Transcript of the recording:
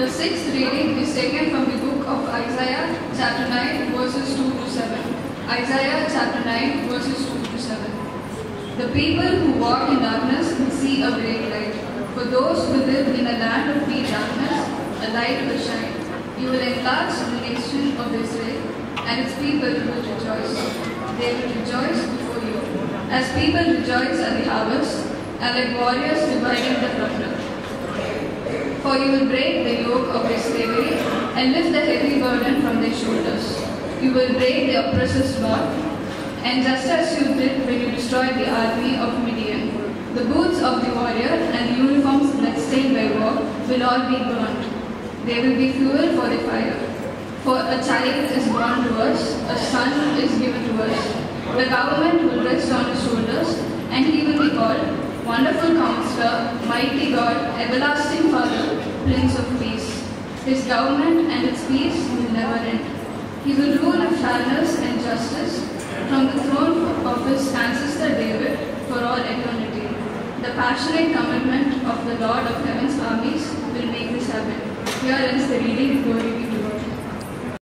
The sixth reading is taken from the book of Isaiah, chapter 9, verses 2 to 7. Isaiah chapter 9, verses 2 to 7. The people who walk in darkness will see a great light. For those who live in a land of deep darkness, a light will shine. You will enlarge the nation of Israel, and its people will rejoice. They will rejoice before you, as people rejoice at the harvest, and like warriors dividing the plunder. For you will break the yoke of their slavery and lift the heavy burden from their shoulders. You will break the oppressor's rod, and just as you did when you destroyed the army of Midian, the boots of the warrior and the uniforms bloodstained by war will all be burned. They will be fuel for the fire. For a child is born to us, a son is given to us. The government will rest on his shoulders, and he will be called Wonderful Counselor, Mighty God, Everlasting Father, Prince of Peace. His government and its peace will never end. He will rule with fairness and justice from the throne of his ancestor David for all eternity. The passionate commitment of the Lord of Heaven's armies will make this happen. Here ends the reading. Glory